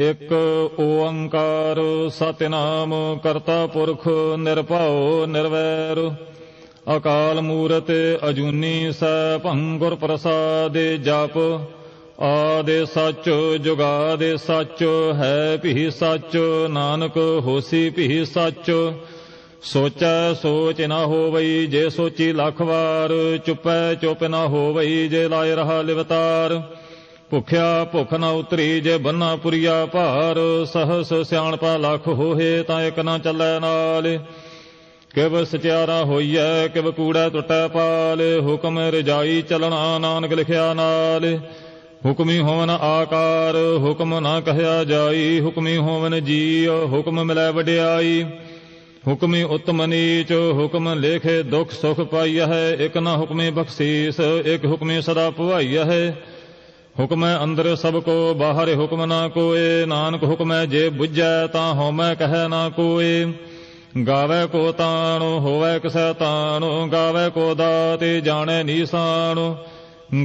ਇਕ ਓੰਕਾਰ ਸਤਿਨਾਮ ਕਰਤਾ ਪੁਰਖ ਨਿਰਭਉ ਨਿਰਵੈਰ, ਅਕਾਲ ਮੂਰਤ ਅਜੂਨੀ ਸੈਭੰ ਗੁਰ ਪ੍ਰਸਾਦਿ ਜਪ, ਆਦੇ ਸੱਚ ਜੁਗਾਦੇ ਸੱਚ, ਹੈ ਭੀ ਸੱਚ ਨਾਨਕ ਹੋਸੀ ਭੀ ਸੱਚ, ਸੋਚੈ ਸੋਚ ਨਾ ਹੋਵਈ ਜੇ ਸੋਚੀ ਲੱਖ ਵਾਰ, ਚੁੱਪੈ ਚੁੱਪ ਨਾ ਹੋਵਈ ਜੇ ਲਾਇ ਰਹਾ ਲਿਵਤਾਰ ਭੁਖਿਆ ਭੁਖ ਨਾ ਉਤਰੀ ਜੇ ਬੰਨਾ ਪੁਰੀਆ ਭਾਰ, ਸਹਸ ਸਿਆਣਪਾ ਲੱਖ ਹੋਏ ਤਾਂ ਇਕ ਨਾ ਚੱਲੈ ਨਾਲ। ਕਿਵ ਸਚਿਆਰਾ ਹੋਈਐ, ਕਿਵ ਕੂੜਾ ਟੁੱਟੈ ਪਾਲ। ਹੁਕਮ ਰਜਾਈ ਚਲਣਾ ਨਾਨਕ ਲਿਖਿਆ ਨਾਲ। ਹੁਕਮੀ ਹੋਵਨ ਆਕਾਰ, ਹੁਕਮ ਨਾ ਕਹਿਆ ਜਾਈ। ਹੁਕਮੀ ਹੋਵਨ ਜੀ ਹੁਕਮ ਮਿਲੈ ਵਡਿਆਈ। ਹੁਕਮੀ ਉਤਮ ਨੀਚ, ਹੁਕਮ ਲੇਖੇ ਦੁਖ ਸੁਖ ਪਾਈਆ ਹੈ। ਇਕ ਨਾ ਹੁਕਮੇ ਬਖਸ਼ੀਸ, ਇਕ ਹੁਕਮੇ ਸਦਾ ਭਵਾਈਆ ਹੈ। ਹੁਕਮੈ ਅੰਦਰ ਸਭ ਕੋ, ਬਾਹਰ ਹੁਕਮ ਨਾ ਕੋਏ। ਨਾਨਕ ਹੁਕਮੈ ਜੇ ਬੁੱਝੈ ਤਾਂ ਹਉਮੈ ਕਹੈ ਨਾ ਕੋਏ। ਗਾਵੇ ਕੋ ਤਾਣੋ, ਹੋਵੇ ਕਿਸੈ ਤਾਣ, ਗਾਵੇ ਕੋ ਦਾਤੇ, ਜਾਣੈ ਨੀਸਾਨ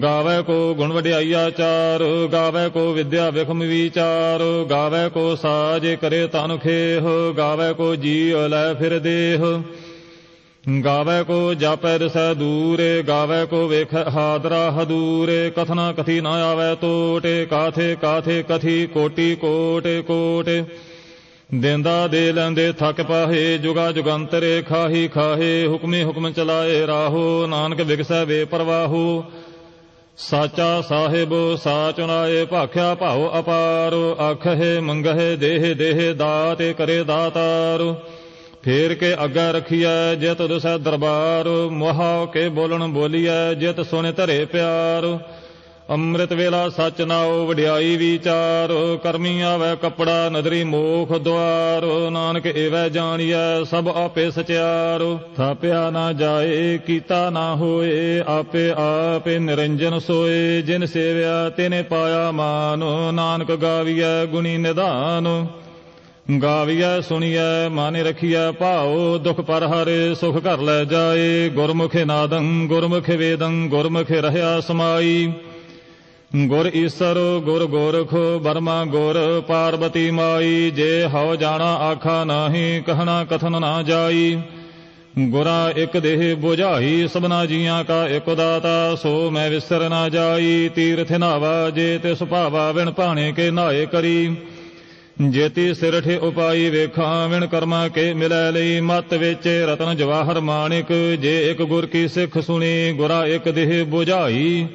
ਗਾਵੇ ਕੋ ਗੁਣ ਵਡਿਆਈਆ ਚਾਰ ਗਾਵੇ ਕੋ ਵਿਦਿਆ ਵਿਖਮ ਵਿਚਾਰ। ਗਾਵੇ ਕੋ ਸਾਜ ਕਰੇ ਤਨ ਖੇਹ, ਗਾਵੇ ਕੋ ਜੀ ਲੈ ਫਿਰ ਦੇਹ। ਗਾਵੇ ਕੋ ਜਾਪੈ ਰਸੈ ਦੂਰੇ, ਗਾਵੇ ਕੋ ਵੇਖ ਹਾਦਰਾ ਹਦੂਰੇ, ਕਥਨਾ ਕਥੀ ਨਾ ਆਵੇ ਟੋਟੇ ਕਾਥੇ ਕਾਥੇ ਕਥੀ ਕੋਟੀ ਕੋਟੇ ਕੋਟੇ। ਦੇਂਦਾ ਦੇ ਲੈਂਦੇ ਥੱਕ ਪਾਹੇ, ਜੁਗਾ ਜੁਗੰਤਰੇ ਖਾਹੀ ਖਾਹੇ, ਹੁਕਮੇ ਹੁਕਮ ਚਲਾਏ ਰਾਹੋ, ਨਾਨਕ ਵਿਗਸੈ ਵੇ ਪਰਵਾਹੋ ਸਾਚਾ ਸਾਹਿਬ ਸਾਚੁਨਾਏ ਭਾਖਿਆ ਭਾਉ ਅਪਾਰ ਆਖੇ ਮੰਗਹਿ ਦੇਹ ਦੇਹ ਦਾਤੇ ਕਰੇ ਦਾਤਾਰ। ਫੇਰ ਕੇ ਅੱਗਾ ਰਖੀਐ ਜਿਤ ਦਸੈ ਦਰਬਾਰ, ਮੋਹਾ ਕੇ ਬੋਲਣ ਬੋਲੀਐ ਜਿਤ ਸੁਣੇ ਧਰੇ ਪਿਆਰ। ਅੰਮ੍ਰਿਤ ਵੇਲਾ ਸਚ ਨਾਉ ਵਡਿਆਈ ਵਿਚਾਰ, ਕਰਮੀ ਆਵੇ ਕਪੜਾ ਨਦਰੀ ਮੋਖ ਦਵਾਰ ਨਾਨਕ ਏਵੈ ਜਾਣੀਐ ਸਭ ਆਪੇ ਸਚਿਆਰ। ਥਾਪਿਆ ਨਾ ਜਾਏ, ਕੀਤਾ ਨਾ ਹੋਏ, ਆਪੇ ਆਪੇ ਨਿਰੰਜਨ ਸੋਏ। ਜਿਨ ਸੇਵਿਆ ਤਿਨੇ ਪਾਇਆ ਮਾਨ, ਨਾਨਕ ਗਾਵੀਐ ਗੁਣੀ ਨਿਧਾਨ। ਗਾਵੀਐ, ਸੁਣੀਐ, ਮਾਨੇ ਰਖੀਐ, ਭਾਉ, ਦੁਖ ਪਰ ਹਰੇ, ਸੁਖ ਘਰ ਲੈ ਜਾਏ। ਗੁਰਮੁਖੇ ਨਾਦੰ, ਗੁਰਮੁਖੇ ਵੇਦੰ, ਗੁਰਮੁਖੇ ਰਹਿਆ ਸਮਾਈ। ਗੁਰ ਈਸਰ, ਗੁਰ ਗੋਰਖ ਬਰਮਾ ਗੁਰ, ਪਾਰਬਤੀ ਮਾਈ। ਜੇ ਹਉ ਜਾਣਾ, ਆਖਾ ਨਾਹੀ, ਕਹਣਾ, ਕਥਨ ਨਾ ਜਾਈ। ਗੁਰਾ ਇਕ ਦੇਹ ਬੁਝਾਈ, ਸਭਨਾ ਜੀਆਂ ਕਾ ਇੱਕ ਦਾਤਾ। ਸੋ ਮੈਂ ਵਿਸਰ ਨਾ ਜਾਈ, ਤੀਰਥ ਨਾਵਾ, ਜੇ ਤੇ ਸੁਭਾਵਾ ਵਿਣ ਭਾਣੇ ਕੇ ਨਾਏ ਕਰੀ। ਜੇਤੀ ਸਿਰਠੇ ਉਪਾਈ ਵੇਖਾਂ, ਵਿਣ ਕਰਮਾ ਕੇ ਮਿਲੈ ਲਈ ਮਤ ਵਿੱਚ। ਰਤਨ ਜਵਾਹਰ ਮਾਣਿਕ, ਜੇ ਇੱਕ ਗੁਰ ਕੀ ਸਿੱਖ ਸੁਣੀ, ਗੁਰਾ ਇੱਕ ਦੇਹ 부ਝਾਈ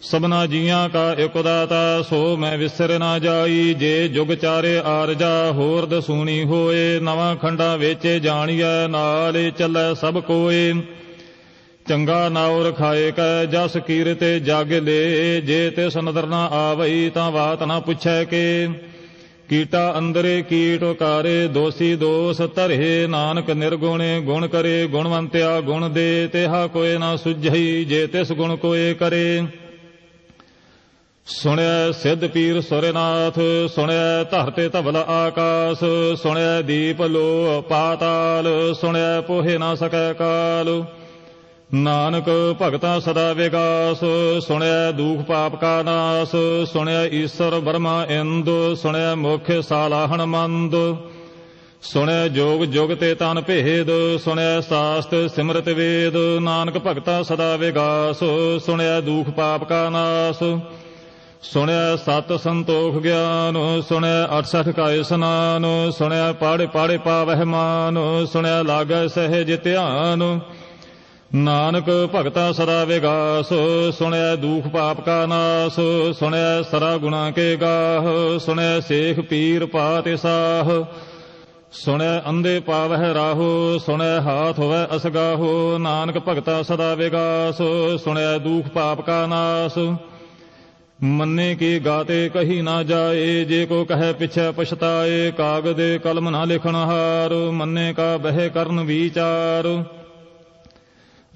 ਸਭਨਾ ਜੀਆਂ ਕਾ ਇਕ ਦਾਤਾ, ਸੋ ਮੈਂ ਵਿਸਰ ਨਾ ਜਾਈ। ਜੇ ਜੁਗ ਚਾਰੇ ਆਰਜਾ, ਹੋਰ ਦਸੂਣੀ ਹੋਏ। ਨਵਾਂ ਖੰਡਾ ਵਿੱਚ ਜਾਣੀਐ, ਨਾਲ ਚੱਲੈ ਸਭ ਕੋਏ। ਚੰਗਾ ਨਾਉ ਰਖਾਏ ਕੈ, ਜਸ ਕੀਰਤੇ ਜਗ ਲੇ। ਜੇ ਤੇ ਨਦਰ ਨਾ ਆਵਈ, ਤਾਂ ਬਾਤ ਨਾ ਪੁੱਛੈ ਕੇ। ਕੀਟਾ ਅੰਦਰੇ ਕੀਟ ਕਾਰੇ ਦੋਸੀ ਦੋਸ ਧਰੇ, ਨਾਨਕ ਨਿਰਗੁਣੇ, ਗੁਣ ਕਰੇ, ਗੁਣਵੰਤਿਆ ਗੁਣ ਦੇ, ਤੇਹਾ ਕੋਏ ਨਾ ਸੁਝਈ, ਜੇ ਤਿਸ ਗੁਣ ਕੋਏ ਕਰੇ। ਸੁਣਿਆ ਸਿੱਧ ਪੀਰ ਸੁਰਨਾਥ ਸੁਣਿਆ ਧਰਤੇ ਧਵਲ ਆਕਾਸ ਸੁਣਿਆ ਦੀਪ ਲੋ ਪਾਤਾਲ ਸੁਣਿਆ ਪੋਹੇ ਨਾ ਸਕੈ ਕਾਲ। ਨਾਨਕ ਭਗਤਾ ਸਦਾ ਵਿਗਾਸ ਸੁਣਿਆ ਦੁਖ ਪਾਪ ਕਾ ਨਾਸ ਸੁਣਿਆ ਈਸ਼ਰ ਬਰਮਾ ਇੰਦ ਸੁਣਿਆ ਮੁਖ ਸਾਲਾਹਣ ਮੰਦ ਸੁਣਿਆ ਜੋਗ ਜੁਗ ਤੇ ਤਨ ਭੇਦ ਸੁਣਿਆ ਸਾਸਤ ਸਿਮਰਤ ਵੇਦ, ਨਾਨਕ ਭਗਤਾ ਸਦਾ ਵਿਗਾਸ ਸੁਣਿਆ ਦੁਖ ਪਾਪ ਕਾ ਨਾਸ ਸੁਣਿਆ ਸਤ ਸੰਤੋਖ ਗਿਆਨ ਸੁਣਿਆ 68 ਕਾ ਇਸਨਾਨ ਸੁਣਿਆ ਪਾੜੇ ਪਾੜੇ ਪਾਵਹਿ ਮਾਨ ਸੁਣਿਆ ਲਾਗੈ ਸਹਿਜ ਧਿਆਨ ਨਾਨਕ ਭਗਤਾ ਸਦਾ ਵਿਗਾਸ ਸੁਣਿਆ ਦੁਖ ਪਾਪ ਕਾ ਨਾਸ ਸੁਣਿਆ ਸਦਾ ਗੁਣਾ ਕੇ ਗਾਹ ਸੁਣਿਆ ਸੇਖ ਪੀਰ ਪਾਤਿ ਸਾਹ ਸੁਣੈ ਅੰਦੇ ਪਾਵਹਿ ਰਾਹੋ ਸੁਣੈ ਹਾਥ ਹੋਵੇ ਅਸਗਾਹੋ, ਨਾਨਕ ਭਗਤਾ ਸਦਾ ਵਿਗਾਸ ਸੁਣੈ ਦੁਖ ਪਾਪ ਕਾ ਨਾਸ। ਮੰਨੇ ਕੀ ਗਾਤੇ ਕਹੀ ਨਾ ਜਾਏ, ਜੇ ਕੋ ਕਹੈ ਪਿਛੈ ਪਛਤਾਏ, ਕਾਗਦੇ ਕਲਮ ਨਾ ਲਿਖਣ ਹਾਰ, ਮੰਨੇ ਕਾ ਬਹਿ ਕਰਨ ਵਿਚਾਰ।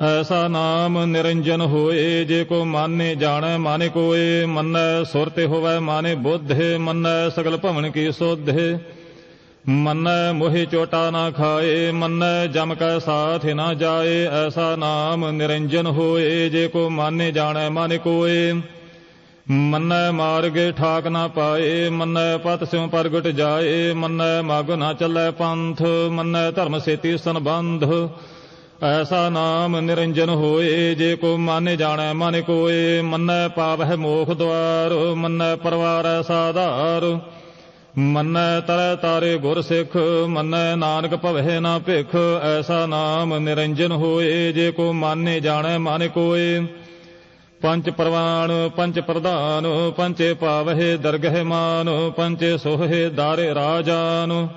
ਐਸਾ ਨਾਮ ਨਿਰੰਜਨ ਹੋਏ, ਜੇ ਕੋ ਮਾਨੇ ਜਾਣੈ, ਮਾਨੇ ਕੋਏ, ਮੰਨੈ ਸੁਰਤੇ ਹੋਵੈ, ਮਾਨੇ ਬੁੱਧੇ, ਮੰਨੈ ਸਗਲ ਭਵਨ ਕੀ ਸੋਧੇ। ਮੰਨੈ ਮੋਹਿ ਚੋਟਾ ਨਾ ਖਾਏ, ਮੰਨੈ ਜਮ ਕੈ ਸਾਥ ਨਾ ਜਾਏ, ਐਸਾ ਨਾਮ ਨਿਰੰਜਨ ਹੋਏ, ਜੇ ਕੋ ਮਾਨੇ ਜਾਣੈ, ਮਾਨੇ ਕੋਏ। ਮੰਨੈ ਮਾਰਗੇ ਠਾਕ ਨਾ ਪਾਏ, ਮੰਨੈ ਪਤ ਸਿਉ ਪ੍ਰਗਟ ਜਾਏ, ਮੰਨੈ ਮਗ ਨਾ ਚੱਲੈ ਪੰਥ, ਮੰਨੈ ਧਰਮ ਸੇਤੀ ਸੰਬੰਧ। ਐਸਾ ਨਾਮ ਨਿਰੰਜਨ ਹੋਏ, ਜੇ ਕੋ ਮਾਨੇ ਜਾਣੈ ਮਨ ਕੋਏ, ਮੰਨੈ ਪਾਵਹਿ ਮੋਖ ਦਵਾਰ, ਮੰਨੈ ਪਰਵਾਰ ਸਾਧਾਰ। ਮੰਨੈ ਤਰੈ ਤਾਰੇ ਗੁਰ ਸਿੱਖ, ਮੰਨੈ ਨਾਨਕ ਭਵਹਿ ਨਾ ਭਿਖ, ਐਸਾ ਨਾਮ ਨਿਰੰਜਨ ਹੋਏ, ਜੇ ਕੋ ਮਾਨੇ ਜਾਣੈ ਮਨ ਕੋਏ। ਪੰਜ ਪ੍ਰਵਾਨ ਪੰਜ ਪ੍ਰਧਾਨ, ਪੰਚੇ ਪਾਵਹਿ ਦਰਗਹਿ ਮਾਨ, ਪੰਚੇ ਸੋਹੇ ਦਾਰੇ ਰਾਜਾਨ।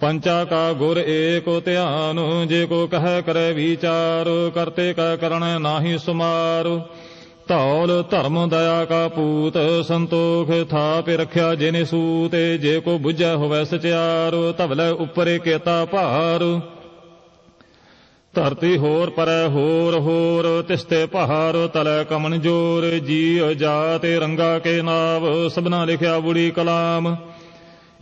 ਪੰਚਾ ਕਾ ਗੁਰ ਏਕੋ ਧਿਆਨ, ਜੇ ਕੋ ਕਹੈ ਕਰੈ ਵਿਚਾਰ, ਕਰਤੇ ਕਾ ਕਰਣ ਨਾਹੀ ਸੁਮਾਰ। ਧੌਲ ਧਰਮ ਦਇਆ ਕਾ ਪੂਤ, ਸੰਤੋਖ ਥਾਪਿ ਰਖਿਆ ਜਿਨੇ ਸੂਤੇ, ਜੇ ਕੋ 부ਝੈ ਹੋਵੈ ਸਚਿਆਰ, ਧਵਲੇ ਉਪਰੇ ਕੇਤਾ ਭਾਰ। ਧਰਤੀ ਹੋਰ ਪਰੈ ਹੋਰ ਹੋਰ, ਤਿਸਤੇ ਪਹਾੜ ਤਲੈ ਕਮਨ ਜੋਰ ਜੀ ਜਾਤੇ ਰੰਗਾ ਕੇ ਨਾਵ, ਸਭਨਾ ਲਿਖਿਆ ਬੁੜੀ ਕਲਾਮ।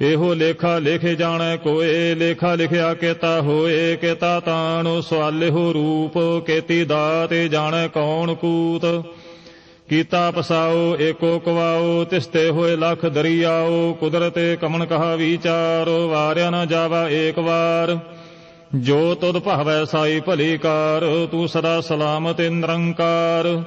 ਇਹੋ ਲੇਖਾ ਲਿਖੇ ਜਾਣੈ ਕੋਏ, ਲੇਖਾ ਲਿਖਿਆ ਕੇਤਾ ਹੋਏ, ਕੇਤਾ ਤਾਣੋ ਸਵਾਲਿਹੋ ਰੂਪ, ਕੇਤੀ ਦਾਤੇ ਜਾਣੈ ਕੌਣ ਕੂਤ। ਕੀਤਾ ਪਸਾਓ, ਏਕੋ ਕਵਾਓ, ਤਿਸਤੇ ਹੋਏ ਲਖ ਦਰਿਆਓ, ਕੁਦਰਤੇ ਕਮਨ ਕਹਾ ਵਿਚਾਰੋ, ਵਾਰਿਆ ਨਾ ਜਾਵਾ ਏਕ ਵਾਰ। ਜੋ ਤੁਧ ਭਾਵੈ ਸਾਈ ਭਲੀ ਕਾਰ, ਤੂੰ ਸਦਾ ਸਲਾਮਤ ਨਿਰੰਕਾਰ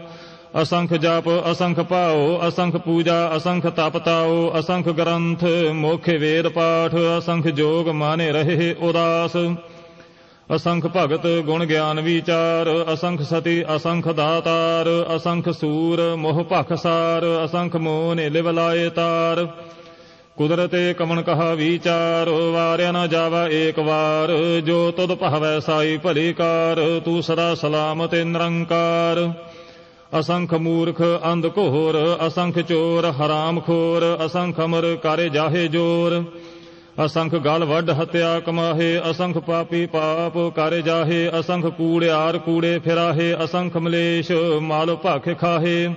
ਅਸੰਖ ਜਪ, ਅਸੰਖ ਪਾਓ ਅਸੰਖ ਪੂਜਾ, ਅਸੰਖ ਤਪ ਤਾਓ ਅਸੰਖ ਗ੍ਰੰਥ, ਮੋਖ ਵੇਦ ਪਾਠ, ਅਸੰਖ ਜੋਗ ਮਾਨੇ ਰਹੇ ਉਦਾਸ। ਅਸੰਖ ਭਗਤ ਗੁਣ ਗਿਆਨ ਵਿਚਾਰ, ਅਸੰਖ ਸਤੀ, ਅਸੰਖ ਦਾਤਾਰ, ਅਸੰਖ ਸੂਰ, ਮੋਹ ਭਖਸਾਰ ਅਸੰਖ ਮੋਹ ਨੇ ਲਿਵ ਲਾਏ ਤਾਰ। ਕੁਦਰਤੇ ਕਮਨ ਕਹਾ ਵਿਚਾਰ, ਵਾਰਿਆ ਨਾ ਜਾਵਾ ਏਕ ਵਾਰ, ਜੋ ਤੁਧ ਭਾਵੈ ਸਾਈ ਭਲੀ ਕਾਰ, ਤੂੰ ਸਦਾ ਸਲਾਮਤ ਨਿਰੰਕਾਰ। ਅਸੰਖ ਮੂਰਖ ਅੰਧ ਘੋਰ, ਅਸੰਖ ਚੋਰ ਹਰਾਮ ਖੋਰ, ਅਸੰਖ ਅਮਰ ਕਰੇ ਜਾਹੇ ਜੋਰ। ਅਸੰਖ ਗਲ ਵੱਡ ਹਤਿਆ ਕਮਾਹੇ, ਅਸੰਖ ਪਾਪੀ ਪਾਪ ਕਰੇ ਜਾਹੇ, ਅਸੰਖ ਕੂੜਿਆਰ ਕੂੜੇ ਫਿਰਾਹੇ, ਅਸੰਖ ਮਲੇਸ਼ ਮਾਲ ਭਖ ਖਾਹੇ।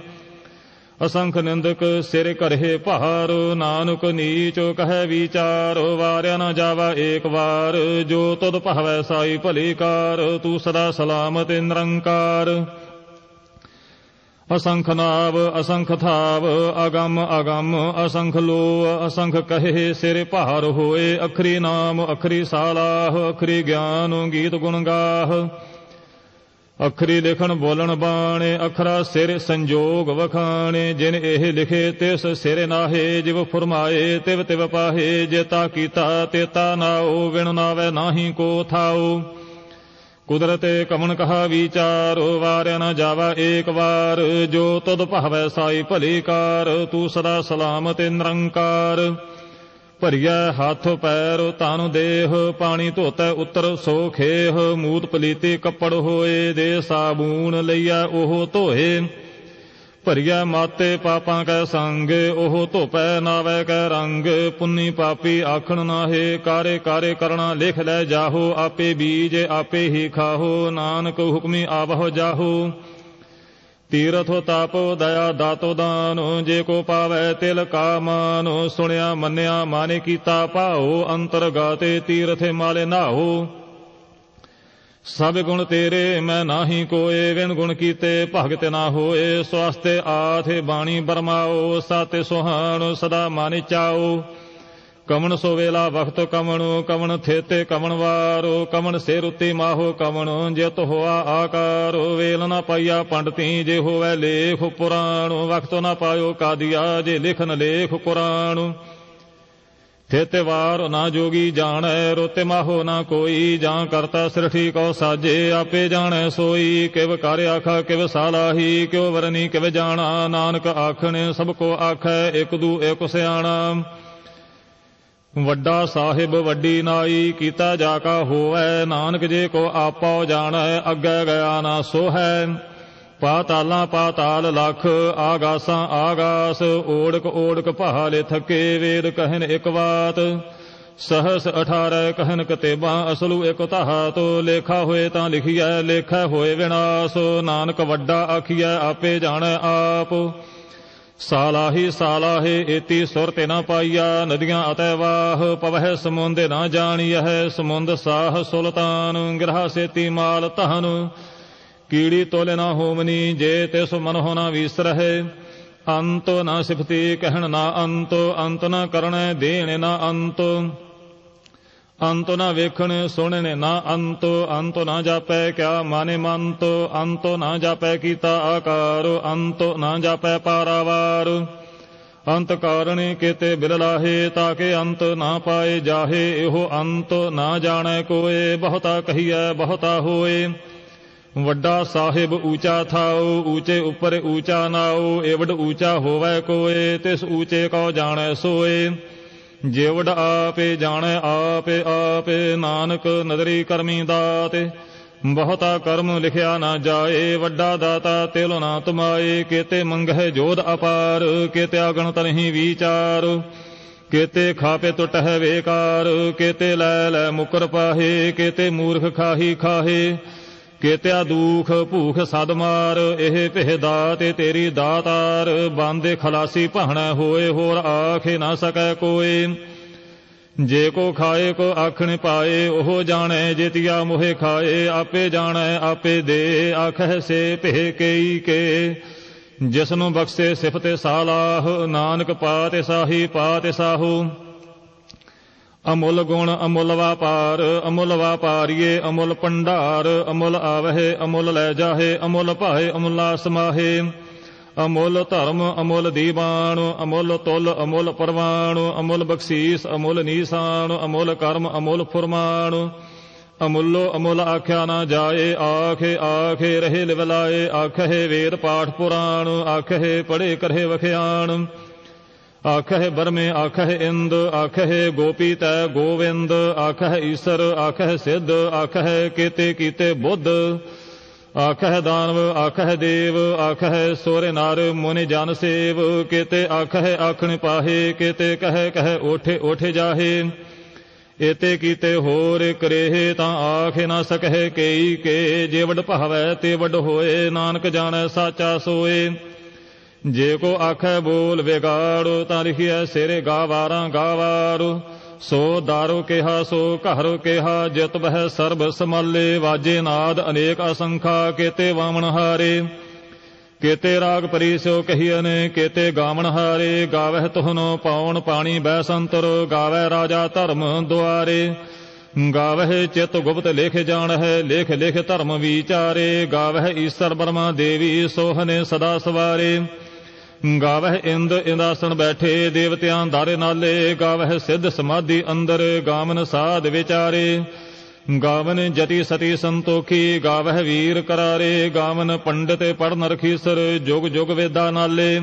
ਅਸੰਖ ਨਿੰਦਕ ਸਿਰ ਕਰਹੇ ਭਾਰ, ਨਾਨਕ ਨੀਚ ਕਹੈ ਵਿਚਾਰ, ਵਾਰਿਆ ਨਾ ਜਾਵਾ ਏਕ ਵਾਰ, ਜੋ ਤੁਧ ਭਵੈ ਸਾਈ ਭਲੀ ਕਾਰ, ਤੂੰ ਸਦਾ ਸਲਾਮਤ ਨਿਰੰਕਾਰ। ਅਸੰਖ ਨਾਵ ਅਸੰਖ ਥਾਵ ਅਗੰਮ ਅਗੰਮ ਅਸੰਖ ਲੋ ਅਸੰਖ ਕਹੇ ਸਿਰ ਭਾਰ ਹੋਏ, ਅਖਰੀ ਨਾਮ, ਅਖਰੀ ਸਾਲਾਹ, ਅਖਰੀ ਗਿਆਨ, ਗੀਤ ਗੁਣ ਗਾਹ। ਅਖਰੀ ਲਿਖਣ ਬੋਲਣ ਬਾਣੇ, ਅਖਰਾ ਸਿਰ ਸੰਜੋਗ ਵਖਾਣੇ, ਜਿਨ ਇਹ ਲਿਖੇ ਤਿਸ ਸਿਰ ਨਾਹੇ, ਜਿਵ ਫਰਮਾਏ, ਤਿਵ ਤਿਵ ਪਾਹੇ ਜੇਤਾ ਕੀਤਾ ਤੇਤਾ ਨਾਉ ਵਿਣ ਨਾਵੇ, ਨਾਹੀ ਕੋ ਥਾਉ ਕੁਦਰਤੇ ਕਮਨ ਕਹਾ ਵਿਚਾਰੋ, ਵਾਰਿਆ ਨ ਜਾਵਾ ਏਕ ਵਾਰ। ਜੋ ਤਦ ਭਾਵੈ ਸਾਈ ਭਲੀ ਕਾਰ, ਤੂੰ ਸਦਾ ਸਲਾਮਤ ਨਿਰੰਕਾਰ। ਭਰੀਆ ਹੱਥ ਪੈਰ ਤਨ ਦੇਹ, ਪਾਣੀ ਧੋਤੈ ਉਤਰ ਸੋ ਖੇਹ। ਮੂਤ ਪਲੀਤੀ ਕੱਪੜ ਹੋਏ ਦੇ ਸਾਬੂਨ ਲਈਆ ਉਹ ਧੋਏ। ਭਰੀਆ ਮਾਤੇ ਪਾਪਾਂ ਕੈ ਸੰਗ, ਉਹ ਧੋਪੈ ਨਾਵੇ ਕੈ ਰੰਗ। ਪੁੰਨੀ ਪਾਪੀ ਆਖਣ ਨਾਹੇ, ਕਾਰੇ ਕਾਰੇ ਕਰਣਾ ਲਿਖ ਲੈ ਜਾਹੋ, ਆਪੇ ਬੀਜ ਆਪੇ ਹੀ ਖਾਹੋ, ਨਾਨਕ ਹੁਕਮੀ ਆਵਹੁ ਜਾਹੋ। ਤੀਰਥ ਤਾਪੋ ਦਇਆ ਦਾਤੋ ਦਾਨ, ਜੇ ਕੋ ਪਾਵੈ ਤਿਲ ਕਾ ਮਾਨ ਸੁਣਿਆ ਮੰਨਿਆ ਮਾਨੇ ਕੀਤਾ ਭਾਉ ਅੰਤਰਗਾਤੇ ਤੀਰਥੇ ਮਾਲੇ ਨਾਹੋ। ਸਭ ਗੁਣ ਤੇਰੇ, ਮੈਂ ਨਾਹੀ ਕੋਏ, ਵਿਣ ਗੁਣ ਕੀਤੇ, ਭਗਤ ਨਾ ਹੋਏ, ਸਵਾਸਤੇ ਆਥੇ ਬਾਣੀ ਬਰਮਾਓ, ਸਾਤੇ ਸੁਹਾਣ ਸਦਾ ਮਾਨਿ ਚਾਓ। ਕਮਣ ਸੋ ਵੇਲਾ ਵਖਤ ਕਮਣ ਕਮਣ ਥੇਤੇ ਕਮਣ ਵਾਰੋ, ਕਮਣ ਸਿਰ ਉਤੇ ਮਾਹੋ ਕਮਣ, ਜਿਤ ਹੋਆ ਆਕਾਰੋ, ਵੇਲ ਨਾ ਪਾਈਆ ਪੰਡਤੀ, ਜੇ ਹੋਵੇ ਲੇਖ ਪੁਰਾਣੋ, ਵਖਤ ਨਾ ਪਾਇਓ ਕਾਦੀਆ, ਜੇ ਲਿਖਨ ਲੇਖ ਕੁਰਾਨ ਥੇਤੇ ਵਾਰ ਨਾ ਜੋਗੀ ਜਾਣੈ, ਰੋਤੇ ਮਾਹੋ ਨਾ ਕੋਈ, ਜਾਂ ਕਰਤਾ ਸਿਰਠੀ ਕੋ ਸਾਜੇ, ਆਪੇ ਜਾਣੈ ਸੋਈ, ਕਿਵ ਕਰ ਆਖਾ, ਕਿਵ ਸਾਲਾਹੀ, ਕਿਉ ਵਰਨੀ, ਕਿਵ ਜਾਣਾ, ਨਾਨਕ ਆਖਣੇ, ਸਭ ਕੋ ਆਖੈ, ਇਕ ਦੂ, ਇਕ ਸਿਆਣਾ। ਵੱਡਾ ਸਾਹਿਬ ਵੱਡੀ ਨਾਈ, ਕੀਤਾ ਜਾ ਕਾ ਹੋਵੈ ਨਾਨਕ ਜੇ ਕੋ ਆਪੋ ਜਾਣੈ, ਅੱਗੇ ਗਿਆ ਨਾ ਸੋ ਹੈ ਪਾਤਾਲਾਂ ਪਾਤਾਲ ਲਖ, ਆਗਾਸਾਂ ਆਗਾਸ, ਓੜਕ ਓੜਕ ਪਹਾਲੇ ਥਕੇ ਵੇਦ ਕਹਿਨ ਇਕ ਬਾਤ। ਸਹਸ 18 ਕਹਿਨ ਕਤੇਬਾਂ ਅਸਲੂ ਇਕ ਤਹਾ ਤੋ ਲੇਖਾ ਹੋਏ ਤਾਂ ਲਿਖੀਐ, ਲੇਖਾ ਹੋਏ ਵਿਨਾਸ਼। ਨਾਨਕ ਵੱਡਾ ਆਖੀਐ, ਆਪੇ ਜਾਣੈ ਆਪ। ਸਾਲਾਹੀ ਸਾਲਾਹੇ ਏਤੀ ਸੁਰ ਤੇ ਨਾ ਪਾਈਆ ਨਦੀਆਂ ਅਤੈ ਵਾਹ, ਪਵਹਿ ਸਮੁੰਦੇ ਨਾ ਜਾਣੀਐ, ਸਮੁੰਦ ਸਾਹ ਸੁਲਤਾਨ, ਗ੍ਰਹ ਸੇਤੀ ਮਾਲ ਤਹਨ ਕੀੜੀ ਤੋਲੇ ਨਾ ਹੋਮਨੀ ਜੇ ਤਿਸ ਮਨ ਹੋਣਾ ਵਿਸਰਹਿ। ਅੰਤ ਨਾ ਸਿਫਤੀ ਕਹਿਣ ਨਾ ਅੰਤ ਅੰਤ ਨਾ ਕਰਣੈ ਦੇਣ ਨਾ ਅੰਤ। ਅੰਤ ਨਾ ਵੇਖਣ ਸੁਣਨ ਨਾ ਅੰਤ ਅੰਤ ਨਾ ਜਾਪੈ ਕਿਆ ਮਾਨੇ ਮੰਤ। ਅੰਤ ਨਾ ਜਾਪੈ ਕੀਤਾ ਆਕਾਰ, ਅੰਤ ਨਾ ਜਾਪੈ ਪਾਰਾਵਾਰ। ਅੰਤ ਕਾਰਣ ਕੀਤੇ ਬਿਰਲਾਹੇ ਤਾਕੇ ਅੰਤ ਨਾ ਪਾਏ ਜਾਹੇ। ਇਹੋ ਅੰਤ ਨਾ ਜਾਣੈ ਕੋਏ, ਬਹੁਤਾ ਕਹੀਐ, ਬਹੁਤਾ ਹੋਏ। ਵੱਡਾ ਸਾਹਿਬ ਊਚਾ ਥਾਉ, ਊਚੇ ਉੱਪਰ ਊਚਾ ਨਾਉ, ਏਵਡ ਊਚਾ ਹੋਵੈ ਕੋਏ, ਤਿਸ ਊਚੇ ਕੋ ਜਾਣੈ ਸੋਏ। ਜੇਵਡ ਆਪੇ ਜਾਣੈ, ਆਪੇ ਆਪੇ ਨਾਨਕ ਨਦਰੀ ਕਰਮੀ ਦਾਤੇ। ਬਹੁਤਾ ਕਰਮ ਲਿਖਿਆ ਨਾ ਜਾਏ, ਵੱਡਾ ਦਾਤਾ ਤਿਲ ਨਾ ਤੁਮਾਏ। ਕੇਤੇ ਮੰਗਹਿ ਜੋਧ ਅਪਾਰ, ਕੇਤੇ ਅਗਣਤ ਨਹੀਂ ਵਿਚਾਰ। ਕੇਤੇ ਖਾਪੇ ਟੁਟਹਿ ਵੇਕਾਰ, ਕੇਤੇ ਲੈ ਲੈ ਮੁਕਰ ਪਾਹੇ, ਕੇਤੇ ਮੂਰਖ ਖਾਹੀ ਖਾਹੇ। ਕੇਤਿਆ ਦੂਖ ਭੂਖ ਸਦ ਇਹ ਭਿਹ ਦਾਤੇ ਤੇਰੀ ਦਾਤਾਰ, ਬਾਂਦੇ ਖਲਾਸੀ ਭਾਣਾ ਹੋਏ, ਹੋਰ ਆਖੇ ਨਾ ਸਕੈ ਕੋਏ। ਜੇ ਕੋ ਖਾਏ, ਕੋ ਆਖਣ ਪਾਏ, ਉਹ ਜਾਣੈ ਜਿਤਿਆ ਮੋਹਿ ਖਾਏ, ਆਪੇ ਜਾਣੈ, ਆਪੇ ਦੇ ਆਖੈ ਸੇ ਭੇ ਕਈ ਕੇ। ਜਿਸ ਨੂੰ ਬਖਸ਼ੇ ਸਿਫਤੇ ਸਾਲਾਹ, ਨਾਨਕ ਪਾਤੇ ਸਾਹੀ ਪਾਤੇ ਸਾਹੂ। ਅਮੁੱਲ ਗੁਣ ਅਮੁੱਲ ਵਾਪਾਰ, ਅਮੁੱਲ ਵਾਪਾਰੀਏ ਅਮੁੱਲ ਭੰਡਾਰ, ਅਮੁੱਲ ਆਵਹਿ, ਅਮੁੱਲ ਲੈ ਜਾਹੇ, ਅਮੁੱਲ ਭਾਏ ਅਮੁੱਲਾ ਸਮਾਹੇ ਅਮੁੱਲ ਧਰਮ, ਅਮੁੱਲ ਦੀਵਾਨ, ਅਮੁੱਲ ਤੁਲ, ਅਮੁੱਲ ਪਰਵਾਨ, ਅਮੁੱਲ ਬਖਸ਼ੀਸ, ਅਮੁੱਲ ਨੀਸਾਨ, ਅਮੁੱਲ ਕਰਮ, ਅਮੁੱਲ ਫੁਰਮਾਨ। ਅਮੁੱਲੋ ਅਮੁੱਲ ਆਖਿਆ ਨਾ ਜਾਏ, ਆਖੇ ਆਖੇ ਰਹੇ ਲਿਵਲਾਏ, ਆਖੇ ਵੇਦ ਪਾਠ ਪੁਰਾਣ, ਆਖੇ ਪੜੇ ਕਰਹਿ ਵਖਿਆਣ। ਆਖਹਿ ਬਰਮੇ, ਆਖਹਿ ਇੰਦ, ਆਖਹਿ ਗੋਪੀ ਤੈ ਗੋਵਿੰਦ, ਆਖਹਿ ਈਸ਼ਰ, ਆਖਹਿ ਸਿੱਧ, ਆਖਹਿ ਕੀਤੇ ਕੀਤੇ ਬੁੱਧ। ਆਖਹਿ ਦਾਨਵ, ਆਖਹਿ ਦੇਵ, ਆਖਹਿ ਸੋਰੇ ਨਾਰ, ਮੁਨਿ ਜਨ ਸੇਵ। ਕੀਤੇ ਆਖਹਿ ਆਖਣ ਪਾਹੇ, ਕੀਤੇ ਕਹਿ ਕਹਿ ਓਠੇ ਓਠੇ ਜਾਹੇ। ਏਤੇ ਕੀਤੇ ਹੋਰ ਕਰੇਹ ਤਾਂ ਆਖ ਨਾ ਸਕਹਿ ਕਈ ਕੇ। ਜੇ ਵਡ ਭਾਵੈ ਤੇ ਵਡ ਹੋਏ, ਨਾਨਕ ਜਾਣੈ ਸਾਚਾ ਸੋਏ। ਜੇ ਕੋ ਆਖੈ ਬੋਲ ਵਿਗਾੜੋ, ਤਾਂ ਲਿਖਿਆ ਸਿਰੇ ਗਾਵਾਰਾਂ ਗਾਵਾਰੂ। ਸੋ ਦਾਰੂ ਕਿਹਾ, ਸੋ ਘਰ ਕਿਹਾ, ਜਿਤ ਬਹਿ ਸਰਬ ਸਮਾਲੇ ਵਾਜੇ ਨਾਦ ਅਨੇਕ ਅਸੰਖਾ, ਕੇਤੇ ਵਾਮਣ ਹਾਰੇ। ਕੇਤੇ ਰਾਗ ਪਰੀਸਿਓ ਕਹੀਨ ਕੇਤੇ ਗਾਵਣ ਹਾਰੇ। ਗਾਵਹਿ ਤੁਹਨੋ ਪਾਉਣ ਪਾਣੀ ਬੈ ਸੰਤਰ ਗਾਵੈ ਰਾਜਾ ਧਰਮ ਦੁਆਰੇ। ਗਾਵਹਿ ਚਿਤ ਗੁਪਤ ਲਿਖ ਜਾਣ ਹੈ ਲੇਖ ਲਿਖ ਧਰਮ ਵਿਚਾਰੇ। ਗਾਵਹਿ ਈਸ਼ਰ ਬਰਮਾ ਦੇਵੀ ਸੋਹਨੇ ਸਦਾ ਸਵਾਰੇ। ਗਾਵਹਿ ਇੰਦ ਇੰਦਾਸਣ ਬੈਠੇ ਦੇਵਤਿਆਂ ਦਾਰੇ ਨਾਲੇ, ਗਾਵਹਿ ਸਿੱਧ ਸਮਾਧੀ ਅੰਦਰ, ਗਾਵਨ ਸਾਧ ਵਿਚਾਰੇ। ਗਾਵਨ ਜਤੀ ਸਤੀ ਸੰਤੋਖੀ, ਗਾਵਹਿ ਵੀਰ ਕਰਾਰੇ। ਗਾਵਨ ਪੰਡਿਤ ਪੜਨ ਰਖੀਸਰ, ਜੁਗ ਜੁਗ ਵੇਦਾ ਨਾਲੇ।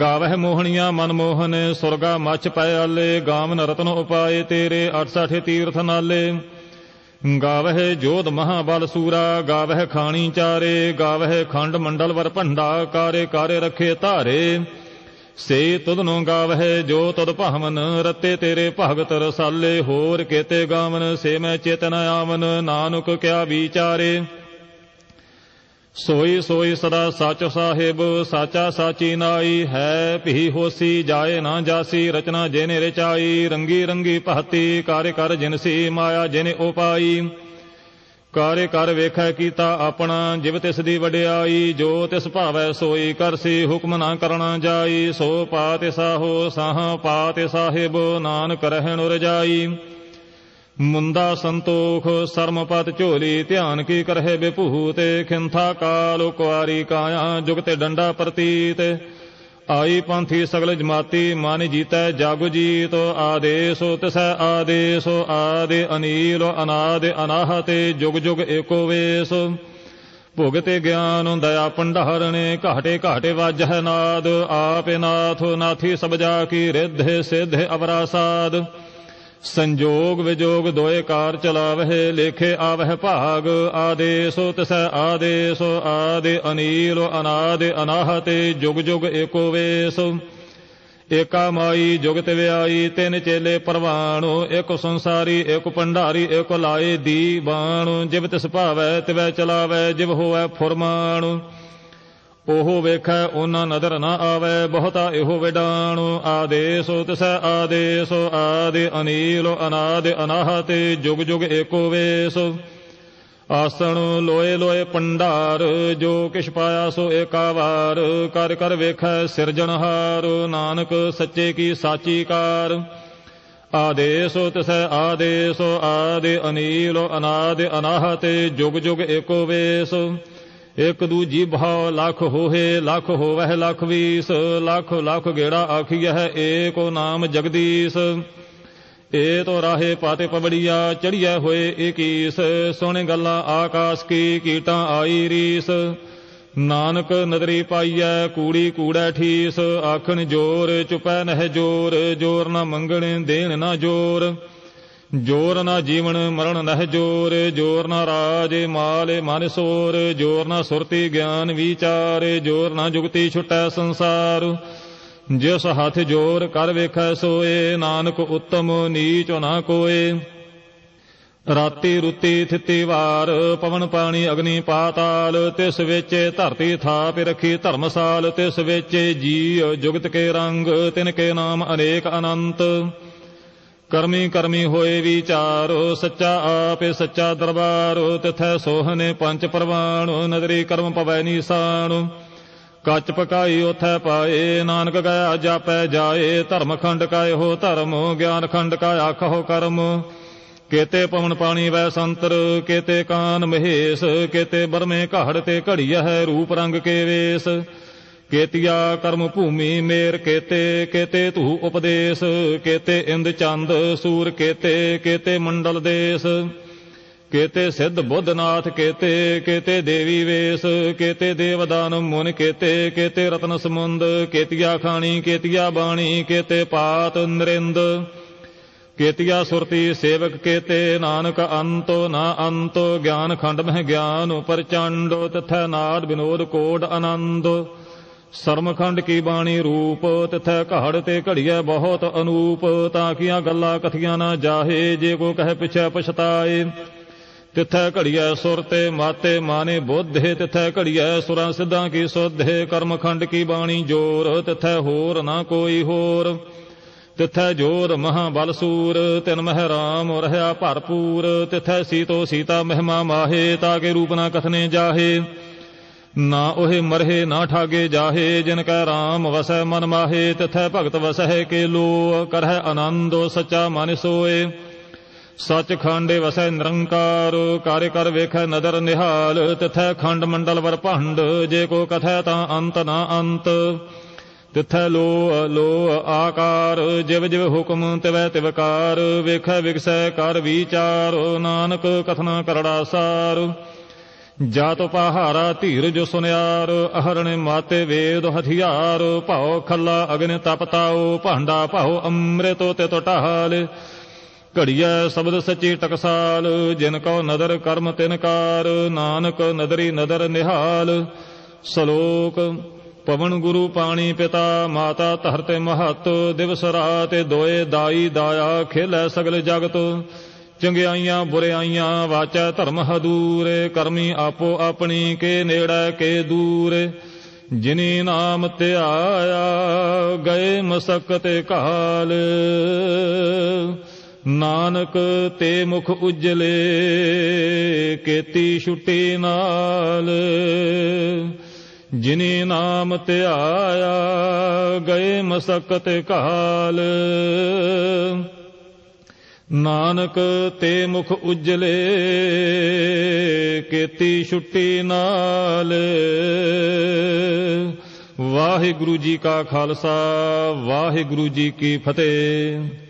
ਗਾਵਹਿ ਮੋਹਣੀਆਂ ਮਨ ਮੋਹਨ, ਸੁਰਗਾ ਮਚ ਪਿਆਲੇ ਗਾਵਨ ਰਤਨ ਉਪਾਏ ਤੇਰੇ 68 ਤੀਰਥ ਨਾਲੇ। ਗਾਵਹਿ ਜੋਧ ਮਹਾਬਲ ਸੂਰਾ, ਗਾਵਹਿ ਖਾਣੀ ਚਾਰੇ, ਗਾਵਹਿ ਖੰਡ ਮੰਡਲ ਵਰ ਭੰਡਾ, ਕਾਰੇ ਕਾਰੇ ਰਖੇ ਧਾਰੇ। ਸੇ ਤੁਧਨੋ ਗਾਵਹਿ ਜੋ ਤਦ ਭਵਨ, ਰਤੇ ਤੇਰੇ ਭਗਤ ਰਸਾਲੇ, ਹੋਰ ਕੇਤੇ ਗਾਵਨ, ਸੇ ਮੈਂ ਚੇਤਨ ਆਵਨ, ਨਾਨਕ ਕਿਆ ਵਿਚਾਰੇ। ਸੋਈ ਸੋਈ ਸਦਾ ਸੱਚ ਸਾਹਿਬ, ਸਾਚਾ ਸਾਚੀ ਨਾਈ, ਹੈ ਭੀ ਹੋਸੀ ਜਾਏ ਨਾ ਜਾਸੀ, ਰਚਨਾ ਜਿਨੇ ਰਚਾਈ, ਰੰਗੀ ਰੰਗੀ ਪਹਤੀ ਕਾਰੇ ਕਰ ਜਿਨਸੀ ਮਾਇਆ ਜਿਨੇ ਉਪਾਈ। ਕਾਰੇ ਕਰ ਵੇਖੈ ਕੀਤਾ ਆਪਣਾ, ਜਿਵ ਤਿਸ ਦੀ ਵਡਿਆਈ, ਜੋ ਤਿਸ ਭਾਵੈ ਸੋਈ ਕਰਸੀ ਹੁਕਮ ਨਾ ਕਰਨਾ ਜਾਈ, ਸੋ ਪਾਤਿ ਸਾਹੋ ਸਾਹ ਪਾਤਿ ਸਾਹਿਬ, ਨਾਨਕ ਰਹਿਣ ਰਜਾਈ। ਮੁੰਦਾ ਸੰਤੋਖ ਸਰਮਪਤ ਝੋਲੀ, ਧਿਆਨ ਕੀ ਕਰਹਿ ਬਿਭੂਤ ਖਿੰਥਾ ਕਾਲ ਕੁਆਰੀ ਕਾਇਆ ਜੁਗਤੇ ਡੰਡਾ ਪ੍ਰਤੀਤ। ਆਈ ਪੰਥੀ ਸਗਲ ਜਮਾਤੀ, ਮਨ ਜੀਤੈ ਜਗ ਜੀਤ। ਆਦੇਸ਼ੋ, ਤਿਸੈ ਆਦੇਸ਼ੋ, ਆਦੇ ਅਨੀਲ, ਅਨਾਦ ਅਨਾਹਤੇ ਜੁਗ ਜੁਗ ਏਕੋ ਵੇਸ। ਭੁਗਤੇ ਗਿਆਨ ਦਇਆ ਪੰਡਹਰਣੇ ਘਾਟੇ ਘਾਟੇ ਵਾਜਹਿ ਨਾਦ। ਆਪੇ ਨਾਥ, ਨਾਥੀ ਸਬਜ਼ਾ ਜਾ ਕੀ ਰਿੱਧ, ਸਿੱਧ ਅਵਰਾਸਾਦ ਸੰਜੋਗ ਵਿਜੋਗ ਦੋਏ ਕਾਰ ਚਲਾਵਹਿ, ਲੇਖੇ ਆਵਹਿ ਭਾਗ, ਆਦੇਸੋ ਤਿਸੈ ਆਦੇਸੋ, ਆਦੇ ਅਨੀਲ, ਅਨਾਦ ਅਨਾਹਤੇ, ਜੁਗ ਜੁਗ ਏਕੋ ਵੇਸ। ਏਕਾ ਮਾਈ ਜੁਗਤ ਵਿਆਈ, ਤਿੰਨ ਚੇਲੇ ਪਰਵਾਣੋ, ਇੱਕ ਸੰਸਾਰੀ, ਇੱਕ ਭੰਡਾਰੀ, ਇੱਕ ਲਾਏ ਦੀ ਦੀਵਾਨ ਜਿਵ ਤਿਸ ਭਾਵੈ ਤਿਵੈ ਚਲਾਵੈ, ਜਿਵ ਹੋਵੈ ਫੁਰਮਾਨ ਉਹ ਵੇਖੈ ਉਹਨਾਂ ਨਦਰ ਨਾ ਆਵੇ, ਬਹੁਤਾ ਇਹੋ ਵਿਡਾਣ। ਆਦੇਸੋ ਤਿਸੈ ਆਦੇਸੋ ਆਦਿ ਅਨੀਲੋ, ਅਨਾਦਿ ਅਨਾਹਤੇ, ਜੁਗ ਜੁਗ ਏਕੋ ਵੇਸ। ਆਸਣ ਲੋਏ ਲੋਏ ਪੰਡਾਰ, ਜੋ ਕਿਛ ਪਾਇਆ ਸੋ ਏਕਾਵਾਰ ਕਰ ਕਰ ਵੇਖੈ ਸਿਰਜਣਹਾਰ ਨਾਨਕ ਸੱਚੇ ਕੀ ਸਾਚੀ ਕਾਰ। ਆਦੇਸੋ ਤਿਸੈ ਆਦੇਸੋ ਆਦਿ ਅਨੀਲੋ, ਅਨਾਦਿ ਅਨਾਹਤੇ, ਜੁਗ ਜੁਗ ਏਕੋ ਵੇਸ। ਇਕ ਦੂਜੀ ਭਾਵ ਲਖ ਹੋਏ ਲਖ ਹੋਵਹਿ ਲਖ ਵੀਸ, ਲਖ ਲਖ ਗੇੜਾ ਆਖੀਐ, ਏਕੋ ਨਾਮ ਜਗਦੀਸ਼। ਏ ਤੋ ਰਾਹੇ ਪਾਤੇ ਪਵੜੀਆ, ਚੜੀਐ ਹੋਏ ਏਕੀਸ ਸੁਣ ਗੱਲਾਂ ਆਕਾਸ ਕੀ, ਕੀਟਾਂ ਆਈ ਰੀਸ। ਨਾਨਕ ਨਦਰੀ ਪਾਈਐ, ਕੂੜੀ ਕੂੜੈ ਠੀਸ। ਆਖਣ ਜੋਰ, ਚੁਪੈ ਨਹਿ ਜੋਰ ਜੋਰ ਨਾ ਮੰਗਣ, ਦੇਣ ਨਾ ਜੋਰ। ਜੋਰ ਨਾ ਜੀਵਨ ਮਰਨ ਨਹਿ ਜੋਰ ਜੋਰ ਨਾ ਰਾਜ ਮਾਲ ਮਨ ਸੋਰ, ਜੋਰ ਨਾ ਸੁਰਤੀ ਗਿਆਨ ਵਿਚਾਰ, ਜੋਰ ਨਾ ਜੁਗਤੀ ਛੁਟੈ ਸੰਸਾਰ। ਜਿਸ ਹੱਥ ਜੋਰ ਕਰ ਵੇਖੈ ਸੋਏ, ਨਾਨਕ ਉਤਮ ਨੀਚ ਨਾ ਕੋਏ। ਰਾਤੀ ਰੁੱਤੀ ਥਿੱਤੀ ਵਾਰ, ਪਵਨ ਪਾਣੀ ਅਗਨੀ ਪਾਤਾਲ, ਤਿਸ ਵਿੱਚ ਧਰਤੀ ਥਾਪ ਰਖੀ ਧਰਮਸਾਲ, ਤਿਸ ਵਿੱਚ ਜੀ ਜੁਗਤ ਕੇ ਰੰਗ, ਤਿਨ ਕੇ ਨਾਮ ਅਨੇਕ ਅਨੰਤ। ਕਰਮੀ ਕਰਮੀ ਹੋਏ ਵਿਚਾਰ, ਸੱਚਾ ਆਪੇ ਸੱਚਾ ਦਰਬਾਰੋ, ਤਿਥੈ ਸੋਹਨੇ ਪੰਜ ਪ੍ਰਵਾਣ, ਨਦਰੀ ਕਰਮ ਪਵੈ ਨੀਸਾਨ ਕੱਚ ਪਕਾਈ ਉਥੈ ਪਾਏ, ਨਾਨਕ ਗਿਆ ਜਾਪੈ ਜਾਏ, ਧਰਮ ਖੰਡ ਕਾਇ ਹੋ ਧਰਮ, ਗਿਆਨ ਖੰਡ ਕਾ ਆਖੋ ਕਰਮ। ਕੇਤੇ ਪਵਨ ਪਾਣੀ ਵੈ ਸੰਤਰ, ਕੇਤੇ ਕਾਨ ਮਹੇਸ਼, ਕੇਤੇ ਬਰਮੇ ਘੜ ਤੇ ਘੜੀਆ ਹੈ ਰੂਪ ਰੰਗ ਕੇ ਵੇਸ। ਕੇਤਿਆ ਕਰਮ ਭੂਮੀ ਮੇਰ ਕੇਤੇ ਕੇਤੇ ਧੂ ਉਪਦੇਸ਼, ਕੇਤੇ ਇੰਦ ਚੰਦ ਸੂਰ ਕੇਤੇ ਕੇਤੇ ਮੰਡਲ ਦੇਸ। ਕੇਤੇ ਸਿੱਧ ਬੁੱਧਨਾਥ ਕੇਤੇ ਕੇਤੇ ਦੇਵੀ ਵੇਸ, ਕੇਤੇ ਦੇਵਦਾਨ ਮੁਨ ਕੇਤੇ ਕੇਤੇ ਰਤਨ ਸਮੁੰਦ, ਕੇਤਿਆ ਖਾਣੀ, ਕੇਤਿਆ ਬਾਣੀ, ਕੇਤੇ ਪਾਤ ਨਰਿੰਦ। ਕੇਤਿਆ ਸੁਰਤੀ ਸੇਵਕ ਕੇਤੇ, ਨਾਨਕ ਅੰਤੋ ਨਾ ਅੰਤੋ, ਗਿਆਨ ਖੰਡ ਮਹਿ ਗਿਆਨ ਪ੍ਰਚੰਡ ਤਥੈ ਨਾਦ ਬਿਨੋਦ ਕੋਡ ਆਨੰਦ। ਸਰਮਖੰਡ ਕੀ ਬਾਣੀ ਰੂਪ, ਤਿਥੈ ਘੜ ਤੇ ਘੜੀਐ ਬਹੁਤ ਅਨੂਪ, ਤਾਂ ਕੀਆਂ ਗੱਲਾਂ ਕਥੀਆਂ ਨਾ ਜਾਹੇ, ਜੇ ਕੋ ਕਹੇ ਪਿਛੈ ਪਛਤਾਏ। ਤਿਥੈ ਘੜੀਐ ਸੁਰ ਤੇ ਮਾਤੇ ਮਾਨੇ ਬੋਧੇ, ਤਿਥੈ ਘੜੀਐ ਸੁਰਾਂ ਸਿੱਧਾਂ ਕੀ ਸੁਧੇ, ਕਰਮਖੰਡ ਕੀ ਬਾਣੀ ਜੋਰ, ਤਿਥੈ ਹੋਰ ਨਾ ਕੋਈ ਹੋਰ। ਤਿਥੈ ਜੋਰ ਮਹਾ ਬਲ ਸੂਰ ਤਿਨ ਮਹਿ ਰਾਮ ਰਹਾ ਭਰਪੂਰ, ਤਿਥੈ ਸੀਤੋ ਸੀਤਾ ਮਹਿਮਾ ਮਾਹੇ ਤਾਕੇ ਰੂਪ ਨਾ ਕਥਨੇ ਜਾਹੇ। ਨਾ ਉਹੇ ਮਰਹੇ, ਨਾ ਠਾਗੇ ਜਾਹੇ, ਜਿਨ ਕੈ ਰਾਮ ਵਸੈ ਮਨ ਮਾਹੇ, ਤਿਥੈ ਭਗਤ ਵਸਹਿ ਕੇ ਲੋ ਕਰਹਿ ਆਨੰਦੋ ਸੱਚਾ ਮਨ ਸੋਏ। ਸੱਚ ਖੰਡੇ ਵਸੈ ਨਿਰੰਕਾਰ, ਕਾਰਿ ਕਰ ਵੇਖੈ ਨਦਰ ਨਿਹਾਲ, ਤਿਥੈ ਖੰਡ ਮੰਡਲ ਵਰ ਭੰਡ, ਜੇ ਕੋ ਕਥੈ ਤਾਂ ਅੰਤ ਨਾ ਅੰਤ। ਤਿਥੈ ਲੋ ਲੋ ਆਕਾਰ, ਜਿਵ ਜਿਵ ਹੁਕਮ ਤਿਵੈ ਤਿਵਕਾਰ ਵੇਖੈ ਵਿਗਸੈ ਕਰ ਵਿਚਾਰ, ਨਾਨਕ ਕਥਨਾ ਕਰੜਾ ਸਾਰ। ਜਾਤ ਪਹਾਰਾ ਧੀਰ ਜੋ ਸੁਨਿਆਰ, ਅਹਰਣ ਮਾਤੇ ਵੇਦ ਹਥਿਆਰ, ਭਾਉ ਖੱਲਾ ਅਗਨ ਤਪਤਾਉ ਭਾਂਡਾ ਭਾਉ ਅੰਮ੍ਰਿਤੋ ਤੇ ਟਹਾਲ ਘੜੀਐ ਸ਼ਬਦ ਸੱਚੀ ਟਕਸਾਲ, ਜਿਨ ਕੋ ਨਦਰ ਕਰਮ ਤਿਨਕਾਰ ਨਾਨਕ ਨਦਰੀ ਨਦਰ ਨਿਹਾਲ। ਸ਼ਲੋਕ, ਪਵਨ ਗੁਰੂ ਪਾਣੀ ਪਿਤਾ, ਮਾਤਾ ਧਰਤੇ ਮਹਤ, ਦਿਵਸ ਰਾਤ ਦੋਏ ਦਾਈ ਦਾਇਆ ਖੇਲੇ ਸਗਲ ਜਗਤ। ਚੰਗਿਆਈਆਂ, ਬੁਰਿਆਈਆਂ, ਵਾਚੈ ਧਰਮ ਹਦੂਰੇ, ਕਰਮੀ ਆਪੋ ਆਪਣੀ ਕੇ ਨੇੜੇ ਕੇ ਦੂਰ। ਜਿਨੀ ਨਾਮ ਧਿਆਇਆ, ਗਏ ਮਸਕਤ ਕਾਲ ਨਾਨਕ ਤੇ ਮੁਖ ਉਜਲੇ, ਕੇਤੀ ਛੁੱਟੀ ਨਾਲ। ਜਿਨੀ ਨਾਮ ਧਿਆਇਆ, ਗਏ ਮਸਕਤ ਕਾਲ ਨਾਨਕ ਤੇ ਮੁਖ ਉਜਲੇ, ਕੇਤੀ ਛੁੱਟੀ ਨਾਲ। ਵਾਹਿਗੁਰੂ ਜੀ ਕਾ ਖਾਲਸਾ, ਵਾਹਿਗੁਰੂ ਜੀ ਕੀ ਫਤਿਹ।